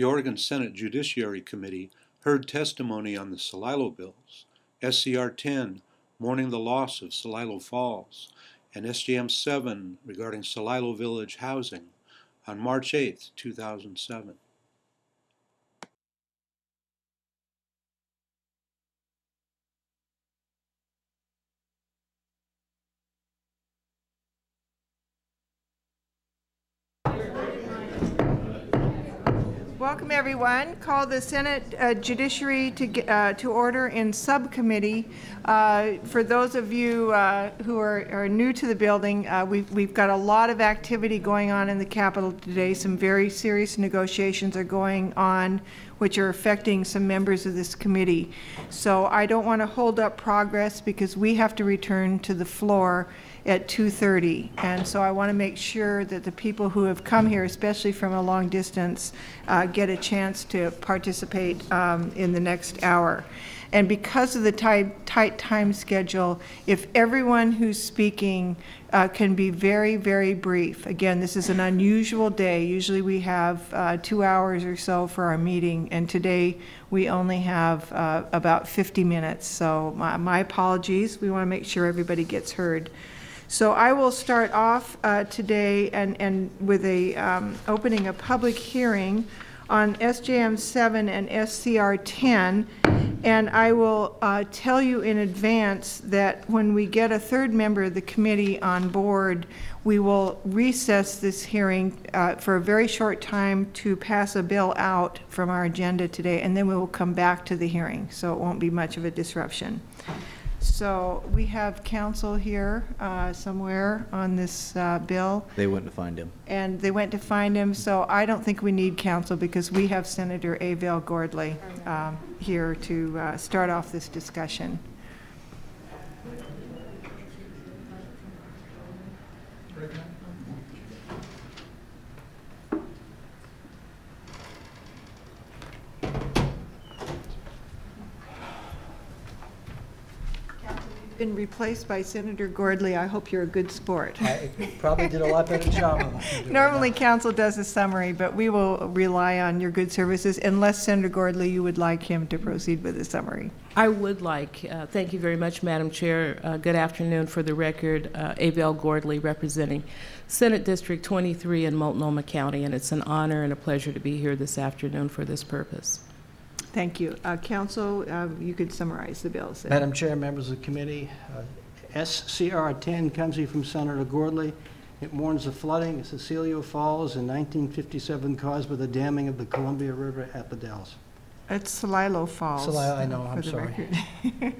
The Oregon Senate Judiciary Committee heard testimony on the Celilo bills, SCR 10, mourning the loss of Celilo Falls, and SJM 7 regarding Celilo Village housing on March 8, 2007. Everyone. Call the Senate uh, Judiciary to, uh, to order in subcommittee. Uh, For those of you uh, who are, are new to the building, uh, we've, we've got a lot of activity going on in the Capitol today. Some very serious negotiations are going on, which are affecting some members of this committee. So I don't want to hold up progress because we have to return to the floor at 2:30. And so I want to make sure that the people who have come here, especially from a long distance, uh, get a chance to participate um, in the next hour. And because of the tight, tight time schedule, if everyone who's speaking uh, can be very, very brief. Again, this is an unusual day. Usually we have uh, two hours or so for our meeting, and today we only have uh, about 50 minutes. So my, my apologies. We want to make sure everybody gets heard. So I will start off uh, today and, and with a um, opening a public hearing on SJM 7 and SCR 10. And I will uh, tell you in advance that when we get a third member of the committee on board, we will recess this hearing uh, for a very short time to pass a bill out from our agenda today, and then we will come back to the hearing, so it won't be much of a disruption. So we have counsel here uh, somewhere on this uh, bill, They went to find him. and they went to find him, so I don't think we need counsel because we have Senator Avel Gordly um, here to uh, start off this discussion. Been replaced by Senator Gordly. I hope you're a good sport. I probably did a lot better job than I can do right Normally, council does a summary, but we will rely on your good services unless Senator Gordly, you would like him to proceed with the summary. I would like, uh, thank you very much, Madam Chair. Uh, Good afternoon. For the record, uh, Avel Gordly representing Senate District 23 in Multnomah County, and it's an honor and a pleasure to be here this afternoon for this purpose. Thank you. Uh, Council, uh, you could summarize the bills. then. Madam Chair, members of the committee, uh, SCR 10 comes here from Senator Gordly. It mourns the flooding at Cecilio Falls in 1957 caused by the damming of the Columbia River at the Dalles. It's Celilo Falls. Celilo, I know, I'm sorry.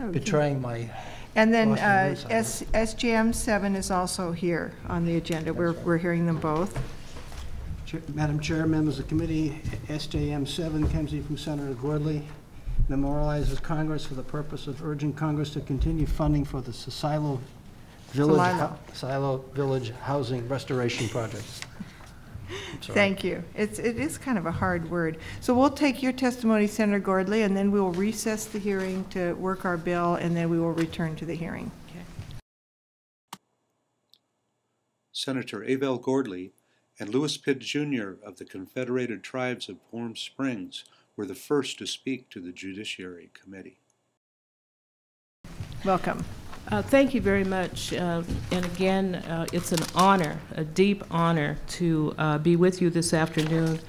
Okay. Betraying my, And then uh, S- SJM 7 is also here on the agenda. We're we're hearing them both. Chair- Madam Chair, members of the committee, SJM 7 comes here from Senator Gordly. Memorializes Congress for the purpose of urging Congress to continue funding for the Silo Village, Silo Village Housing Restoration Project. Thank you. It's, it is kind of a hard word. So we'll take your testimony, Senator Gordly, and then we will recess the hearing to work our bill, and then we will return to the hearing. Senator Avel Gordly and Louis Pitt Jr. of the Confederated Tribes of Warm Springs were the first to speak to the Judiciary Committee. Welcome. Uh, Thank you very much. Uh, And again, uh, it's an honor, a deep honor, to uh, be with you this afternoon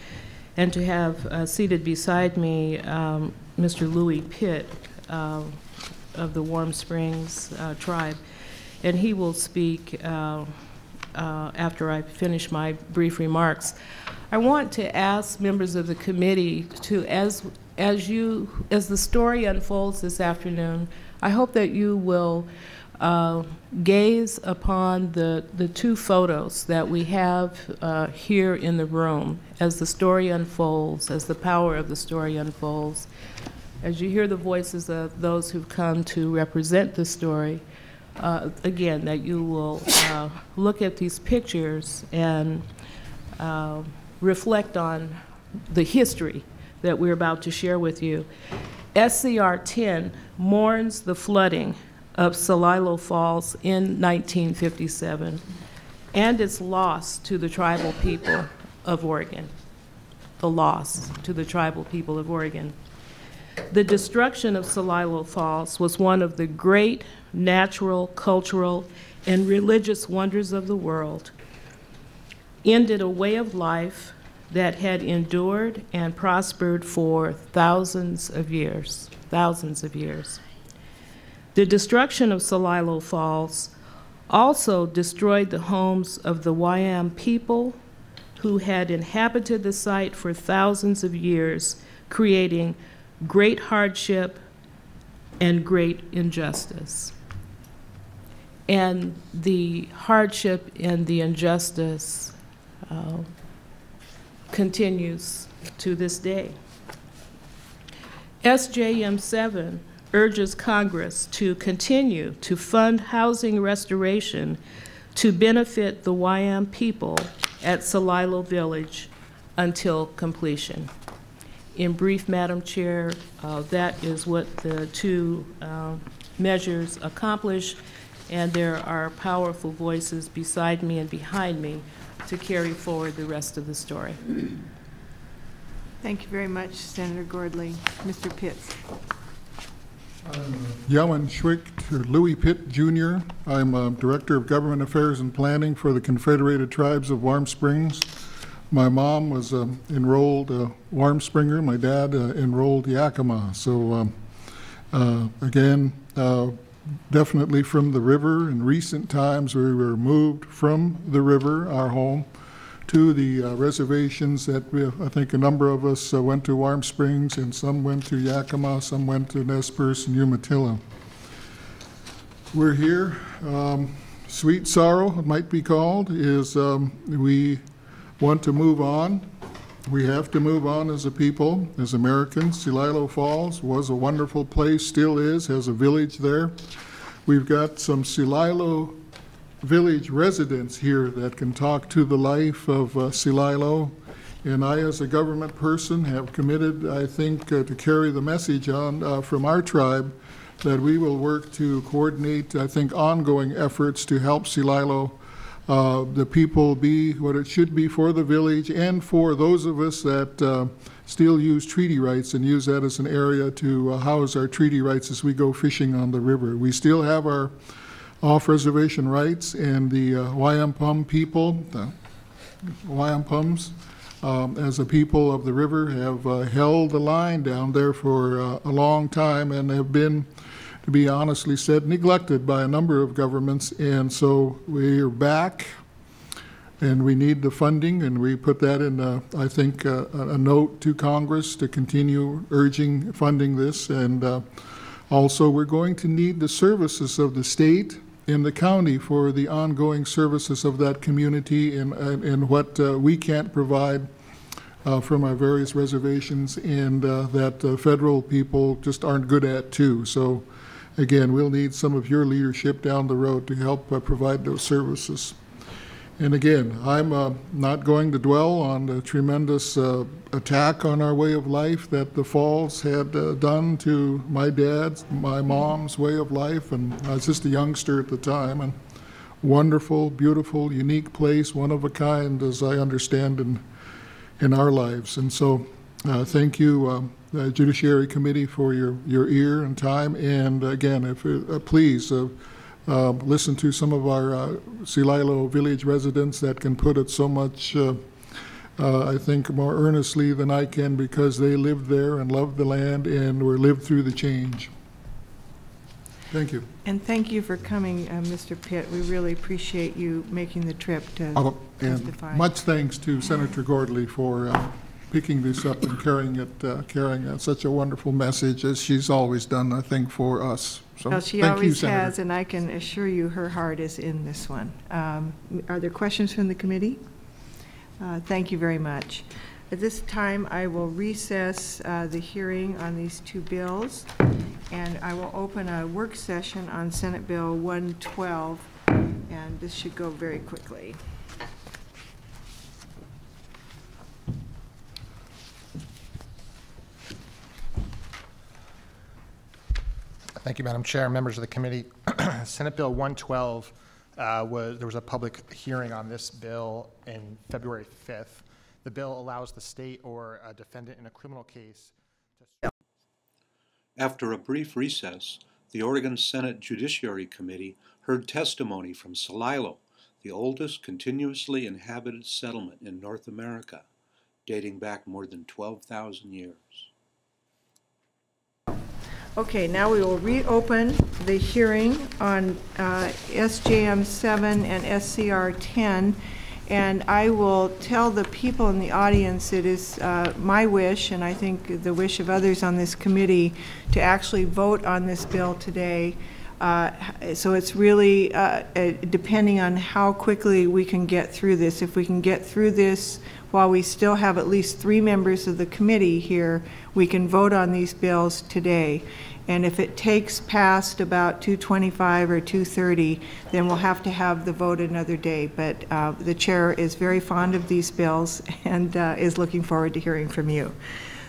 and to have uh, seated beside me um, Mr. Louis Pitt uh, of the Warm Springs Tribe. And he will speak uh, after I finish my brief remarks. I want to ask members of the committee to, as, as you, as the story unfolds this afternoon, I hope that you will uh, gaze upon the, the two photos that we have uh, here in the room as the story unfolds, as the power of the story unfolds. As you hear the voices of those who've come to represent the story, uh, again, that you will uh, look at these pictures and uh, reflect on the history that we're about to share with you. SCR 10 mourns the flooding of Celilo Falls in 1957 and its loss to the tribal people of Oregon. the loss to the tribal people of Oregon. The destruction of Celilo Falls was one of the great natural, cultural, and religious wonders of the world, ended a way of life that had endured and prospered for thousands of years, thousands of years. The destruction of Celilo Falls also destroyed the homes of the Wyam people who had inhabited the site for thousands of years, creating great hardship and great injustice. And the hardship and the injustice uh, continues to this day. SJM 7 urges Congress to continue to fund housing restoration to benefit the Wyam people at Celilo Village until completion. In brief, Madam Chair, uh, that is what the two uh, measures accomplish, and there are powerful voices beside me and behind me to carry forward the rest of the story. Thank you very much, Senator Gordly. Mr. Pitts. Yaman Schwick, Louis Pitt Jr. I'm uh, Director of Government Affairs and Planning for the Confederated Tribes of Warm Springs. My mom was uh, enrolled uh, Warm Springer, my dad uh, enrolled Yakima. So um, uh, again, uh, definitely from the river. In recent times, we were moved from the river, our home, to the uh, reservations that we, I think a number of us uh, went to Warm Springs, and some went to Yakima, some went to Nez Perce and Umatilla. We're here. Um, sweet sorrow, it might be called, is um, we want to move on. We have to move on as a people, as Americans. Celilo Falls was a wonderful place, still is, has a village there. We've got some Celilo village residents here that can talk to the life of uh, Celilo. And I, as a government person, have committed, I think, uh, to carry the message on uh, from our tribe that we will work to coordinate, I think, ongoing efforts to help Celilo, uh, the people be what it should be for the village and for those of us that uh, still use treaty rights and use that as an area to uh, house our treaty rights as we go fishing on the river. We still have our off-reservation rights, and the uh, people, the Wayampums, um, as a people of the river, have uh, held the line down there for uh, a long time and have been, to be honestly said, neglected by a number of governments. And so we are back, and we need the funding, and we put that in, uh, I think, uh, a note to Congress to continue urging funding this. And uh, also, we're going to need the services of the state in the county for the ongoing services of that community and, and, and what uh, we can't provide uh, from our various reservations and uh, that uh, federal people just aren't good at too. So again, we'll need some of your leadership down the road to help uh, provide those services. And again, I'm uh, not going to dwell on the tremendous uh, attack on our way of life that the falls had uh, done to my dad's, my mom's way of life. And I was just a youngster at the time. And wonderful, beautiful, unique place, one of a kind, as I understand, in, in our lives. And so uh, thank you, um, the Judiciary Committee, for your, your ear and time. And again, if uh, please, uh, uh, listen to some of our uh, Celilo village residents that can put it so much, uh, uh, I think, more earnestly than I can because they lived there and loved the land and were lived through the change. Thank you. And thank you for coming, uh, Mr. Pitt. We really appreciate you making the trip to And testify. much thanks to Senator Gordly for uh, picking this up and carrying it, uh, carrying uh, such a wonderful message as she's always done, I think, for us. So Well, she thank you, always Senator. has, and I can assure you her heart is in this one. Um, Are there questions from the committee? Uh, Thank you very much. At this time, I will recess uh, the hearing on these two bills, and I will open a work session on Senate Bill 112, and this should go very quickly. Thank you, Madam Chair, members of the committee. Senate Bill 112 uh, was, there was a public hearing on this bill in February 5th. The bill allows the state or a defendant in a criminal case to After a brief recess, the Oregon Senate Judiciary Committee heard testimony from Celilo, the oldest continuously inhabited settlement in North America, dating back more than 12,000 years. Okay, now we will reopen the hearing on uh, SJM 7 and SCR 10. And I will tell the people in the audience it is uh, my wish, and I think the wish of others on this committee, to actually vote on this bill today. Uh, So it's really uh, uh, depending on how quickly we can get through this. If we can get through this while we still have at least three members of the committee here, we can vote on these bills today. And if it takes past about 2:25 or 2:30, then we'll have to have the vote another day. But uh, the chair is very fond of these bills and uh, is looking forward to hearing from you.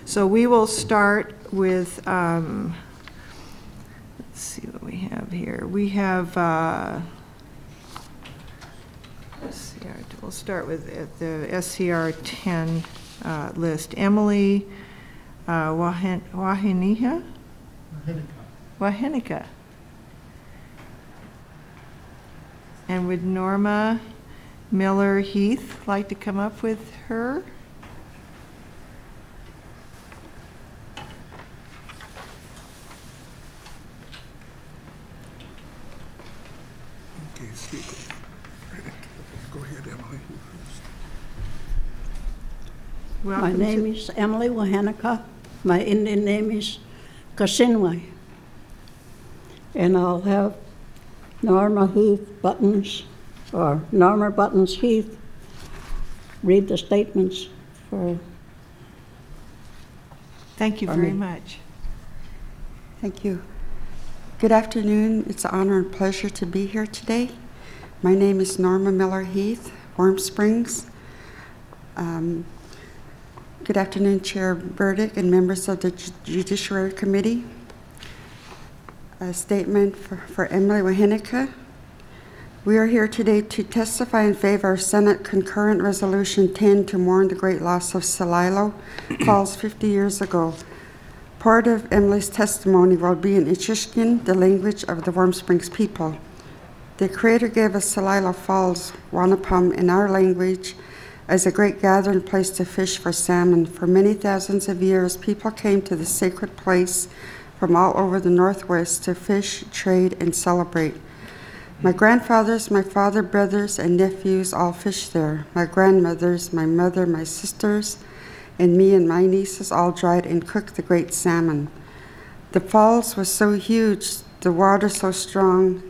So we will start with, um, let's see what we have here. We have, uh, SCR, we'll start with uh, the SCR 10 uh, list. Emily uh, Wahen- Waheniha? Waheneka. And would Norma Miller Heath like to come up with her? Okay, speak. Go ahead, Emily. My Welcome to- name is Emily Waheneka. My Indian name is Kasinwai. And I'll have Norma Heath Buttons, or Norma Buttons Heath, read the statements for, Thank you for very me. much. Thank you. Good afternoon. It's an honor and pleasure to be here today. My name is Norma Miller Heath, Warm Springs. Um, Good afternoon, Chair Burdick and members of the Ju- Judiciary Committee. A statement for for Emily Waheneka. We are here today to testify in favor of Senate Concurrent Resolution 10 to mourn the great loss of Celilo Falls 50 years ago. Part of Emily's testimony will be in Ichishkin, the language of the Warm Springs people. The Creator gave us Celilo Falls, Wanapum, in our language, as a great gathering place to fish for salmon. For many thousands of years, people came to the sacred place from all over the Northwest to fish, trade, and celebrate. My grandfathers, my father, brothers, and nephews all fished there. My grandmothers, my mother, my sisters, and me and my nieces all dried and cooked the great salmon. The falls was so huge, the water so strong,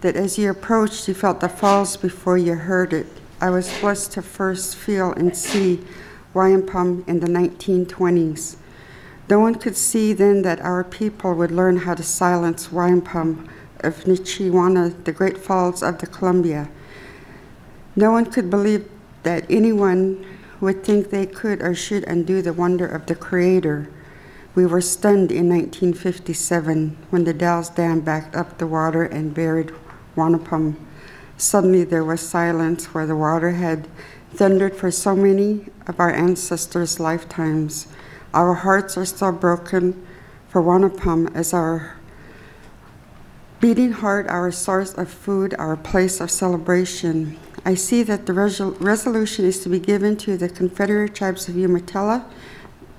that as you approached, you felt the falls before you heard it. I was blessed to first feel and see Wayampum in the 1920s. No one could see then that our people would learn how to silence Wayampum of Nichiwana, the great falls of the Columbia. No one could believe that anyone would think they could or should undo the wonder of the Creator. We were stunned in 1957 when the Dalles Dam backed up the water and buried Wanapum. Suddenly there was silence where the water had thundered for so many of our ancestors' lifetimes. Our hearts are still broken for Wanapum as our beating heart, our source of food, our place of celebration. I see that the resol- resolution is to be given to the Confederate Tribes of Umatilla,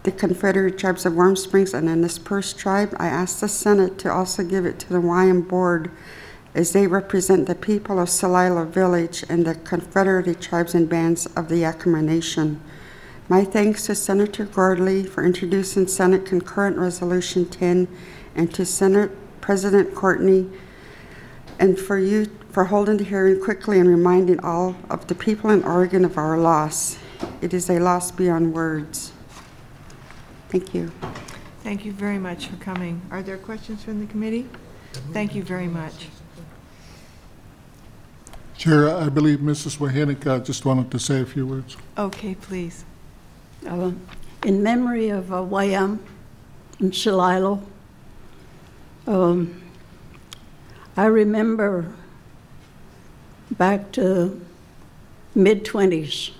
the Confederate Tribes of Warm Springs, and the Nez Perce Tribe. I ask the Senate to also give it to the Hawaiian Board as they represent the people of Celilo Village and the Confederate Tribes and Bands of the Yakima Nation. My thanks to Senator Gordly for introducing Senate Concurrent Resolution 10 and to Senate President Courtney and for you for holding the hearing quickly and reminding all of the people in Oregon of our loss. It is a loss beyond words. Thank you. Thank you very much for coming. Are there questions from the committee? Thank you very much. Chair, I believe Mrs. Waheneka just wanted to say a few words. Okay, please. uh, in memory of uh, Wayam and Shalilo. Um, I remember back to mid-twenties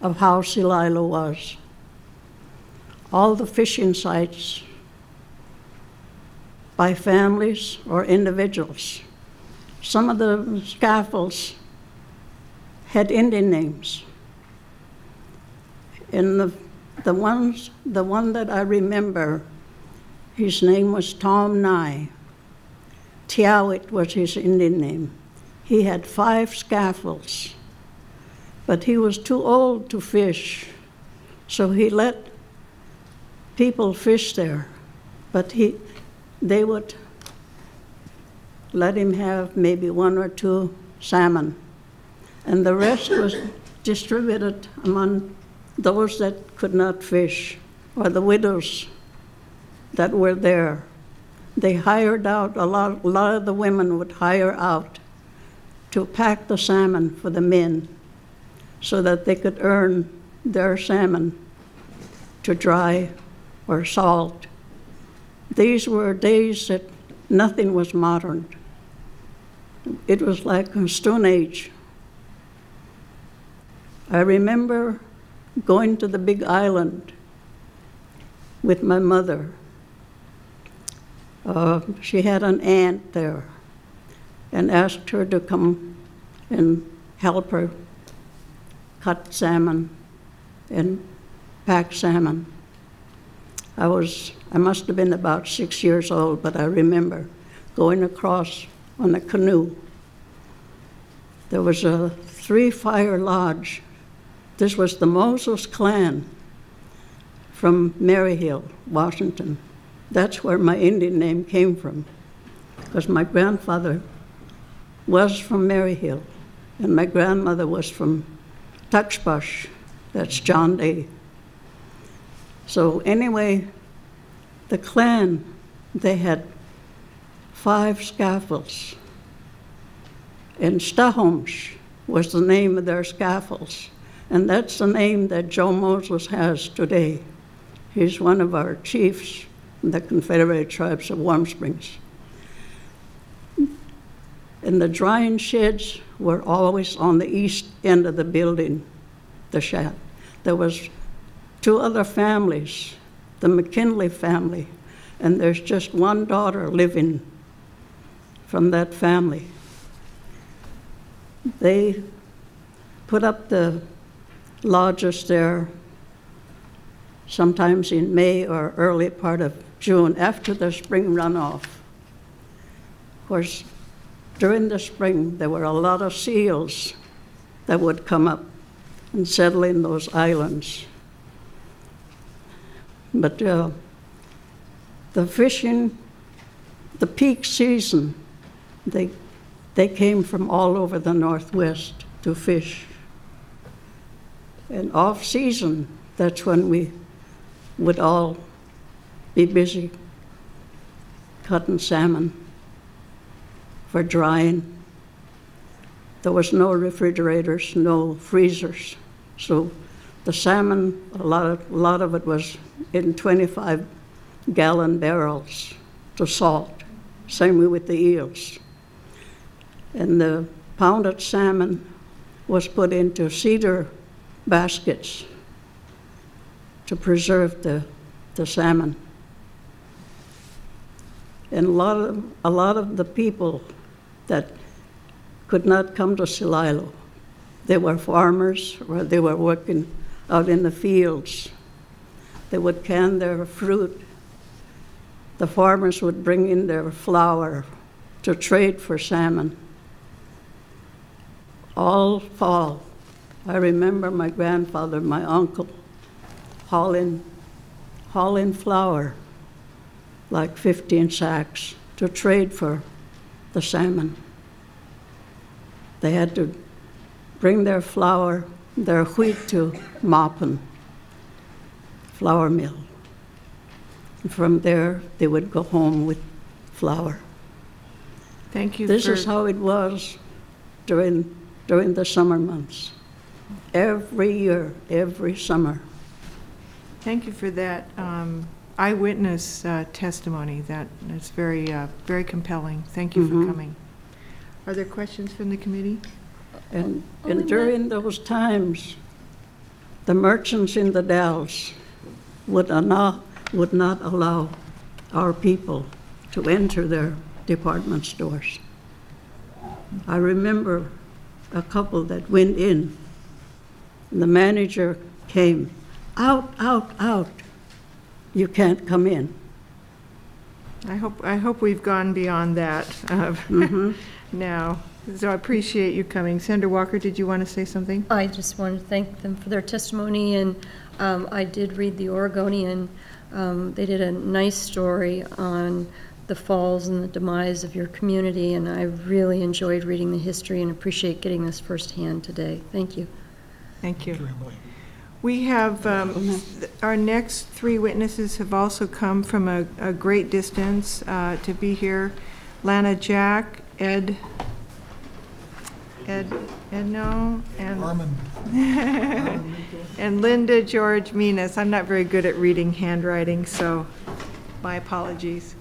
of how Celilo was. All the fishing sites by families or individuals. Some of the scaffolds had Indian names. And the, the ones, the one that I remember, his name was Tom Nye. Tiawit was his Indian name. He had five scaffolds, but he was too old to fish, so he let people fish there. But he, they would let him have maybe one or two salmon, and the rest was distributed among those that could not fish or the widows that were there. They hired out, a lot, a lot of the women would hire out to pack the salmon for the men so that they could earn their salmon to dry or salt. These were days that nothing was modern. It was like a Stone Age. I remember going to the big island with my mother. Uh, she had an aunt there and asked her to come and help her cut salmon and pack salmon. I was, I must have been about six years old, but I remember going across on a canoe. There was a three fire lodge. This was the Moses clan from Maryhill, Washington. That's where my Indian name came from, because my grandfather was from Maryhill, and my grandmother was from Tuxbush. That's John Day. So anyway, the clan, they had five scaffolds. And Stahomsh was the name of their scaffolds. And that's the name that Joe Moses has today. He's one of our chiefs in the Confederated Tribes of Warm Springs. And the drying sheds were always on the east end of the building, the shack. There was two other families, the McKinley family, and there's just one daughter living from that family. They put up the lodges there sometimes in May or early part of June after the spring runoff. Of course, during the spring, there were a lot of seals that would come up and settle in those islands. But uh, the fishing, the peak season, they, they came from all over the Northwest to fish. And off season, that's when we would all be busy cutting salmon for drying. There was no refrigerators, no freezers. So the salmon, a lot of, a lot of it was in 25 gallon barrels to salt. Same with the eels. And the pounded salmon was put into cedar baskets to preserve the, the salmon. And a lot, of, a lot of the people that could not come to Celilo, they were farmers or they were working out in the fields. They would can their fruit. The farmers would bring in their flour to trade for salmon. All fall. I remember my grandfather, my uncle, hauling, hauling flour, like 15 sacks, to trade for the salmon. They had to bring their flour, their wheat to Maupin flour mill. And from there, they would go home with flour. Thank you This is how it was during, during the summer months. Every year, every summer. Thank you for that um, eyewitness uh, testimony. That is very, uh, very compelling. Thank you for Mhm. coming. Are there questions from the committee? And, and during those times, the merchants in the Dalles would not, would not allow our people to enter their department stores. I remember a couple that went in. The manager came, out, out, out. You can't come in. I hope, I hope we've gone beyond that uh, now. So I appreciate you coming. Senator Walker, did you want to say something? I just want to thank them for their testimony, and um, I did read the Oregonian. Um, They did a nice story on the falls and the demise of your community, and I really enjoyed reading the history and appreciate getting this firsthand today. Thank you. Thank you. We have, um, our next three witnesses have also come from a, a great distance uh, to be here. Lana Jack, Ed, Ed, Edno, and, and Linda George Minas. I'm not very good at reading handwriting, so my apologies.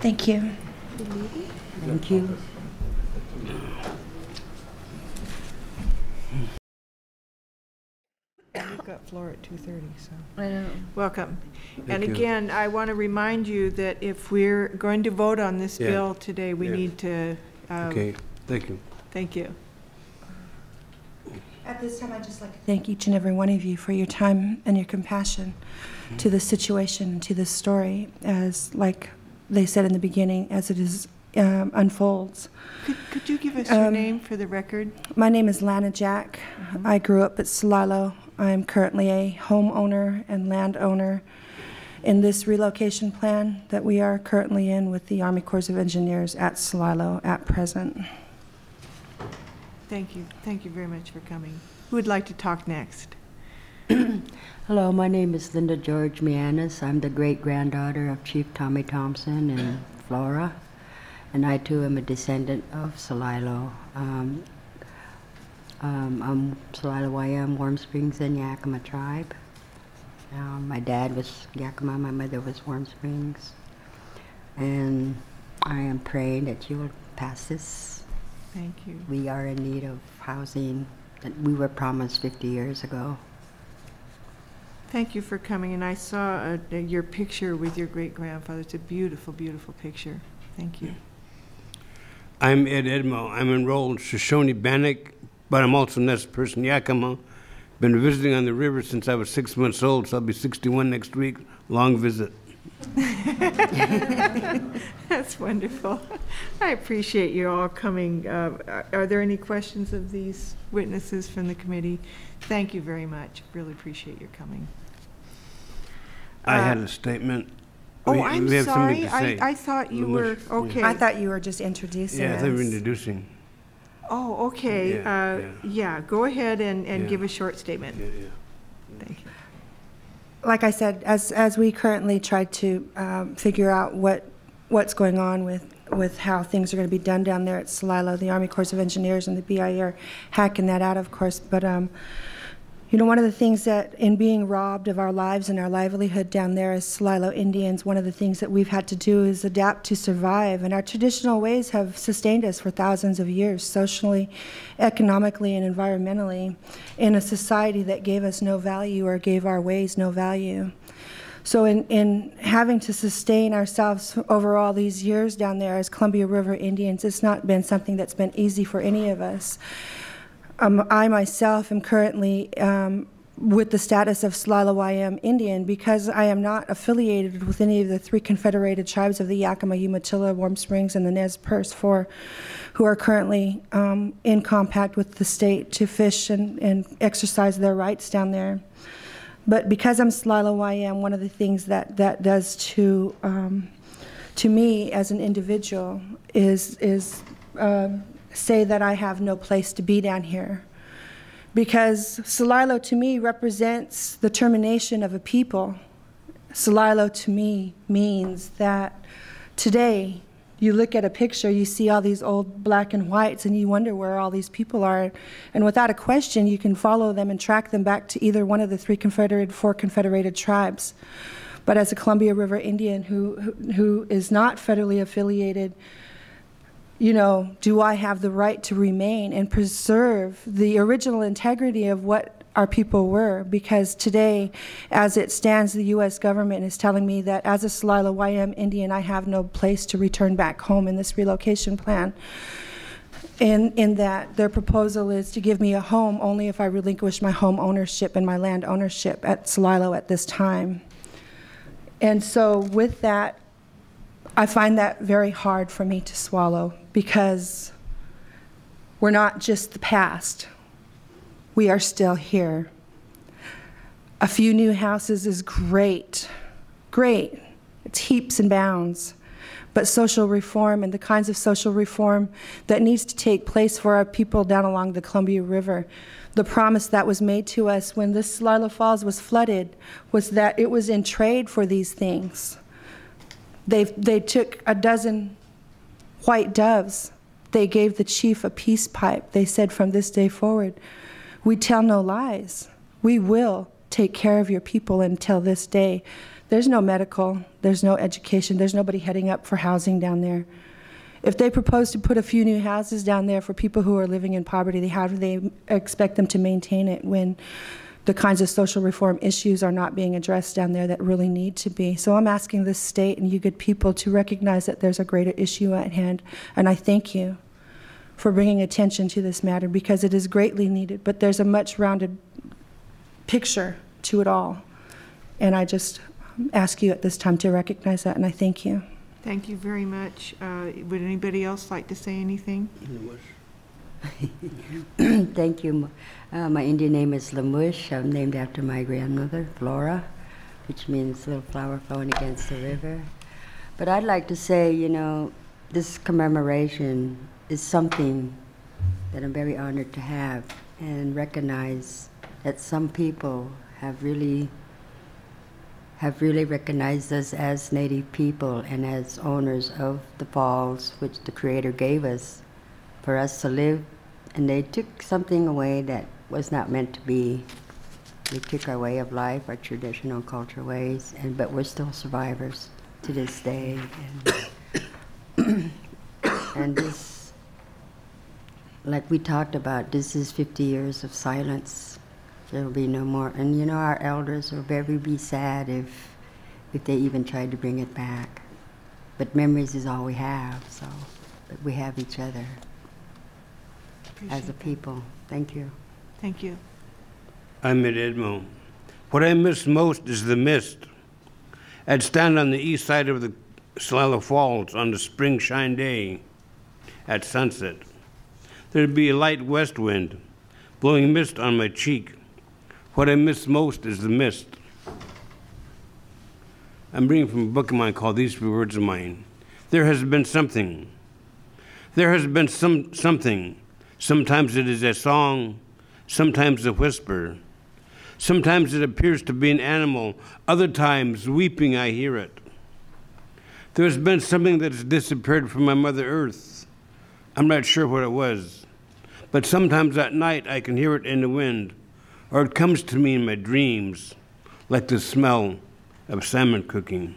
Thank you. Thank you. We've got floor at 2:30, so. I know. Welcome. And you. again, I want to remind you that if we're going to vote on this Yeah. bill today, we Yeah. need to, um, Okay, thank you. thank you. At this time, I'd just like to thank each and every one of you for your time and your compassion to this situation, to this story, as, like they said in the beginning, as it is um, unfolds. Could, could you give us your Um, name for the record? My name is Lana Jack. I grew up at Celilo. I'm currently a homeowner and landowner in this relocation plan that we are currently in with the Army Corps of Engineers at Celilo at present. Thank you. Thank you very much for coming. Who would like to talk next? Hello, my name is Linda George Meanus. I'm the great granddaughter of Chief Tommy Thompson and Flora, and I too am a descendant of Celilo. Um, um, I'm Celilo Wyam, Warm Springs and Yakima tribe. Um, my dad was Yakima, my mother was Warm Springs, and I am praying that you will pass this. Thank you. We are in need of housing that we were promised 50 years ago. Thank you for coming, and I saw uh, your picture with your great-grandfather. It's a beautiful, beautiful picture. Thank you. I'm Ed Edmo. I'm enrolled in Shoshone Bannock, but I'm also Nez Person Yakima. Been visiting on the river since I was six months old, so I'll be 61 next week. Long visit. That's wonderful. I appreciate you all coming. Uh, are- Are there any questions of these witnesses from the committee? Thank you very much. Really appreciate your coming. I had Uh, a statement. Oh, We- I'm we have sorry. to I, say. I thought you We were, must- yeah. okay. I thought you were just introducing Yeah, us. they were introducing. Oh, okay. Yeah, Uh, yeah. Yeah, go ahead and, and Yeah. give a short statement. Yeah, yeah. Thank you. like I said, as, as we currently try to um, figure out what, what's going on with, with how things are going to be done down there at Celilo, the Army Corps of Engineers and the BIA are hacking that out, of course. But, um, you know, one of the things that, in being robbed of our lives and our livelihood down there as Celilo Indians, one of the things that we've had to do is adapt to survive. And our traditional ways have sustained us for thousands of years, socially, economically, and environmentally, in a society that gave us no value or gave our ways no value. So, in, in having to sustain ourselves over all these years down there as Columbia River Indians, it's not been something that's been easy for any of us. Um, I myself am currently um, with the status of Slalawayam Indian because I am not affiliated with any of the three confederated tribes of the Yakima, Umatilla, Warm Springs, and the Nez Perce Four, who are currently um, in compact with the state to fish and, and exercise their rights down there. But because I'm Slalawayam, one of the things that that does to um, to me as an individual is is um, say that I have no place to be down here. Because Celilo to me represents the termination of a people. Celilo to me means that today you look at a picture, you see all these old black and whites, and you wonder where all these people are. And without a question, you can follow them and track them back to either one of the three confederated, four confederated tribes. But but as a Columbia River Indian who, who, who is not federally affiliated, you know, do I have the right to remain and preserve the original integrity of what our people were? Because today, as it stands, the U.S. government is telling me that as a Celilo Wyam Indian, I have no place to return back home in this relocation plan. In, in that their proposal is to give me a home only if I relinquish my home ownership and my land ownership at Celilo at this time. And so with that, I find that very hard for me to swallow because we're not just the past. We are still here. A few new houses is great, great. It's heaps and bounds. But social reform and the kinds of social reform that needs to take place for our people down along the Columbia River, the promise that was made to us when this Lila Falls was flooded was that it was in trade for these things. They, they took a dozen white doves. They gave the chief a peace pipe. They said, from this day forward, we tell no lies. We will take care of your people until this day. There's no medical, there's no education, there's nobody heading up for housing down there. If they propose to put a few new houses down there for people who are living in poverty, how do they expect them to maintain it when the kinds of social reform issues are not being addressed down there that really need to be. So I'm asking the state and you good people to recognize that there's a greater issue at hand, and I thank you for bringing attention to this matter because it is greatly needed, but there's a much rounded picture to it all. And I just ask you at this time to recognize that, and I thank you. Thank you very much. Uh, would anybody else like to say anything? Thank you. Uh, my Indian name is Lamush. I'm named after my grandmother, Flora, which means little flower flowing against the river. But I'd like to say, you know, this commemoration is something that I'm very honored to have and recognize that some people have really have really recognized us as Native people and as owners of the falls which the Creator gave us for us to live, and they took something away that was not meant to be. We took our way of life, our traditional culture ways, and but we're still survivors to this day. And, and this, like we talked about, this is 50 years of silence. There will be no more. And you know, our elders will very be sad if, if they even tried to bring it back. But memories is all we have, so, but we have each other as a people. Thank you. Thank you. I'm Ed Edmo. What I miss most is the mist. I'd stand on the east side of the Celilo Falls on a spring shine day at sunset. There'd be a light west wind blowing mist on my cheek. What I miss most is the mist. I'm reading from a book of mine called These Few Words of Mine. There has been something. There has been some something Sometimes it is a song, sometimes a whisper. Sometimes it appears to be an animal, other times, weeping, I hear it. There has been something that has disappeared from my Mother Earth. I'm not sure what it was, but sometimes at night I can hear it in the wind, or it comes to me in my dreams, like the smell of salmon cooking.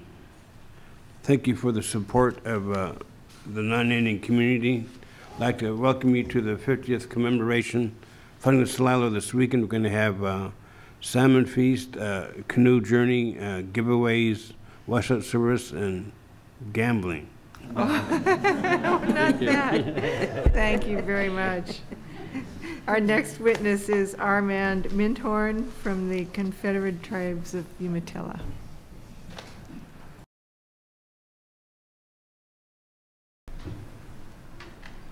Thank you for the support of uh, the non-Indian community. I'd like to welcome you to the 50th commemoration. Funding the Celilo this weekend, we're going to have uh, salmon feast, uh, canoe journey, uh, giveaways, Washat service, and gambling. Oh, not that. Thank you very much. Our next witness is Armand Minthorn from the Confederate Tribes of Umatilla.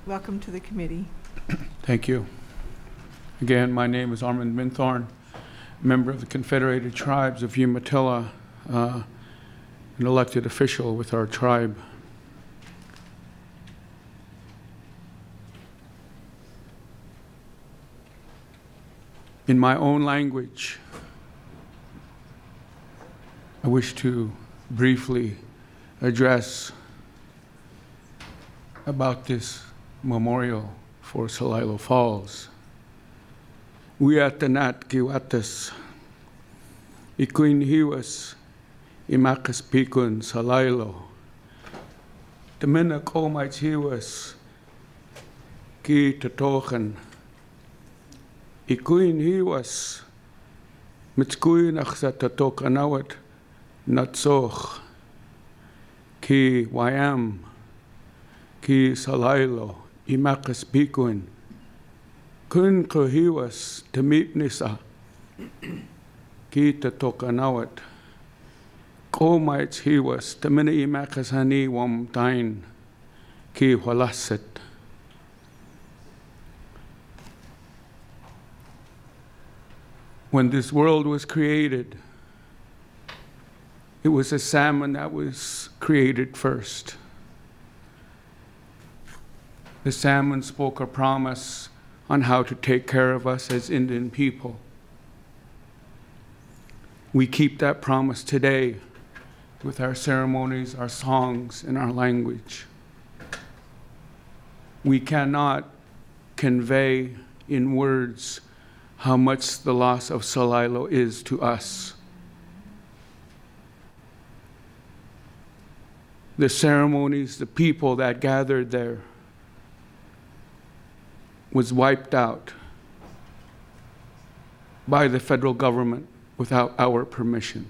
Welcome to the committee. Thank you. Again, my name is Armand Minthorn, member of the Confederated Tribes of Umatilla, uh, an elected official with our tribe. In my own language, I wish to briefly address about this memorial for Celilo Falls. We at the Nat Giwatas, Ikuin Hiwas, imakas pikun salailo. Temena ko mai chiwas ki tatochen. Ikuin hiwas mitskuin ach sa tatokanawat natsoch ki wayam ki salailo imakas pikun kun ko hiwas tamit nisa ki tatokanawat ko mait hiwas tamina imakas hani wam tain ki walaset when this world was created, it was a salmon that was created first. The salmon spoke a promise on how to take care of us as Indian people. We keep that promise today with our ceremonies, our songs, and our language. We cannot convey in words how much the loss of Celilo is to us. The ceremonies, the people that gathered there was wiped out by the federal government without our permission.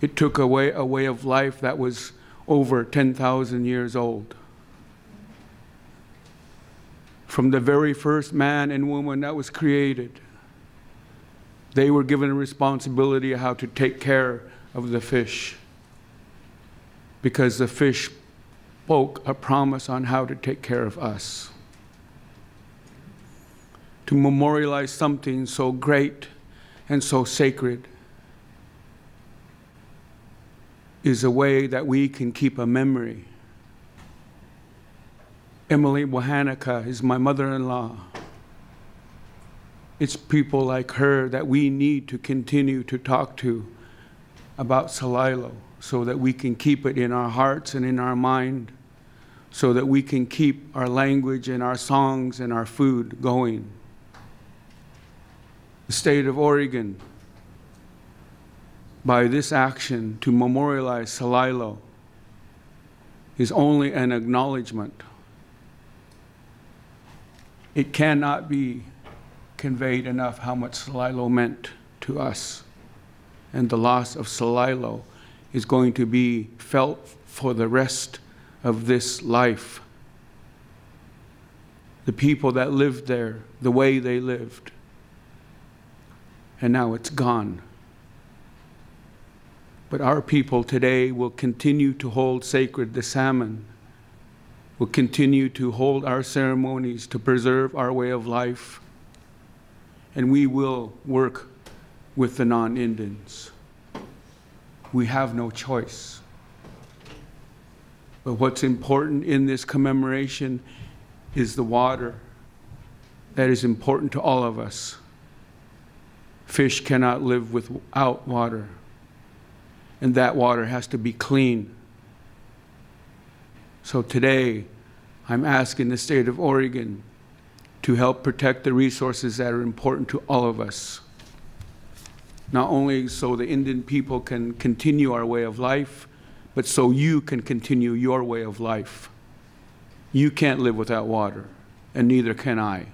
It took away a way of life that was over 10,000 years old from the very first man and woman that was created. They were given a responsibility how to take care of the fish because the fish spoke a promise on how to take care of us. To memorialize something so great and so sacred is a way that we can keep a memory Emily Waheneka is my mother in law. It's people like her that we need to continue to talk to about Celilo so that we can keep it in our hearts and in our mind, so that we can keep our language and our songs and our food going. The state of Oregon, by this action to memorialize Celilo, is only an acknowledgement it cannot be conveyed enough how much Celilo meant to us. And the loss of Celilo is going to be felt for the rest of this life. The people that lived there, the way they lived. And now it's gone. But our people today will continue to hold sacred the salmon will continue to hold our ceremonies to preserve our way of life, and we will work with the non Indians. We have no choice. But what's important in this commemoration is the water that is important to all of us. Fish cannot live without water, and that water has to be clean so today, I'm asking the state of Oregon to help protect the resources that are important to all of us. Not only so the Indian people can continue our way of life, but so you can continue your way of life. You can't live without water, and neither can I.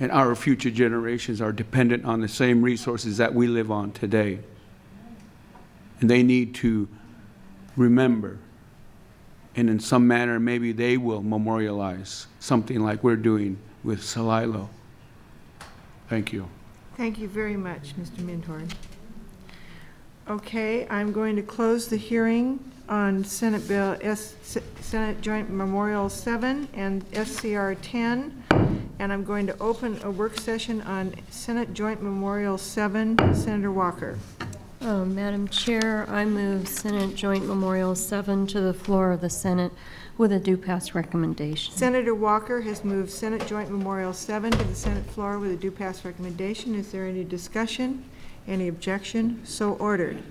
And our future generations are dependent on the same resources that we live on today. And they need to remember and in some manner, maybe they will memorialize something like we're doing with Celilo. Thank you. Thank you very much, Mr. Mindhorn. Okay, I'm going to close the hearing on Senate Bill S, Senate Joint Memorial 7 and SCR 10, and I'm going to open a work session on Senate Joint Memorial 7. Senator Walker. Uh, Madam Chair, I move Senate Joint Memorial 7 to the floor of the Senate with a due pass recommendation. Senator Walker has moved Senate Joint Memorial 7 to the Senate floor with a due pass recommendation. Is there any discussion? Any objection? So ordered.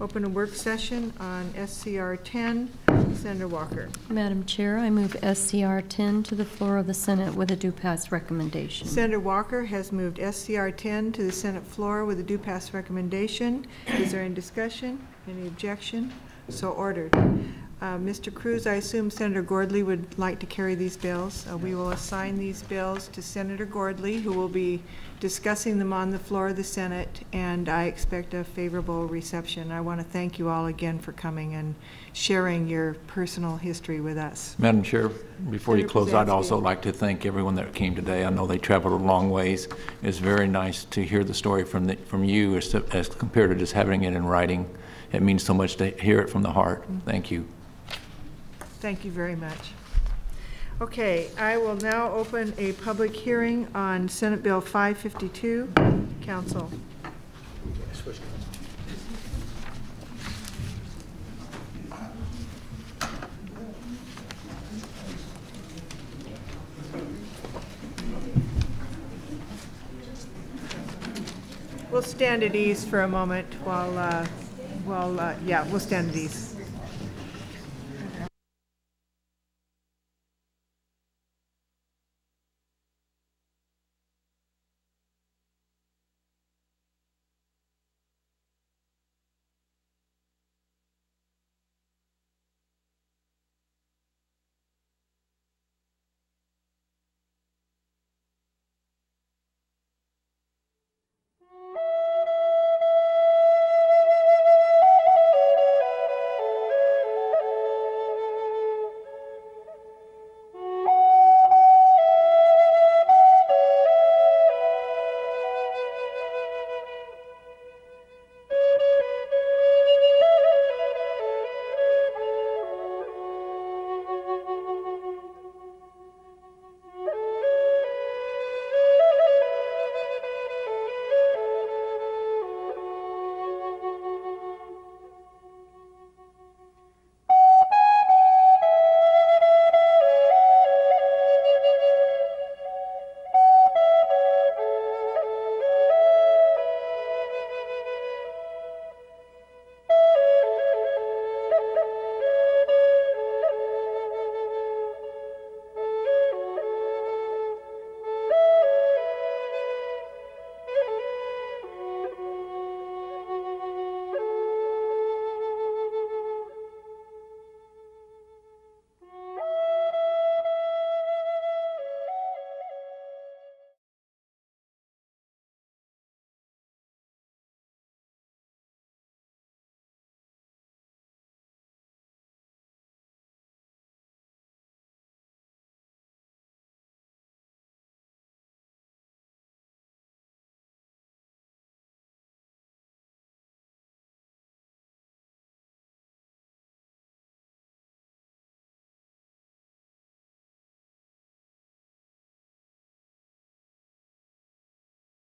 Open a work session on SCR 10 Senator Walker. Madam Chair, I move SCR 10 to the floor of the Senate with a due pass recommendation. Senator Walker has moved SCR 10 to the Senate floor with a due pass recommendation. Is there any discussion? Any objection? So ordered. Uh, Mr. Cruz, I assume Senator Gordly would like to carry these bills. Uh, We will assign these bills to Senator Gordly, who will be discussing them on the floor of the Senate, and I expect a favorable reception. I want to thank you all again for coming and sharing your personal history with us. Madam Chair, before you Senator close, I'd also like to thank everyone that came today. I know they traveled a long ways. It's very nice to hear the story from, the- from you as, to- as compared to just having it in writing. It means so much to hear it from the heart. Thank you. Thank you very much. Okay, I will now open a public hearing on Senate Bill 552. Council. We'll stand at ease for a moment while, uh, while, uh, yeah, we'll stand at ease.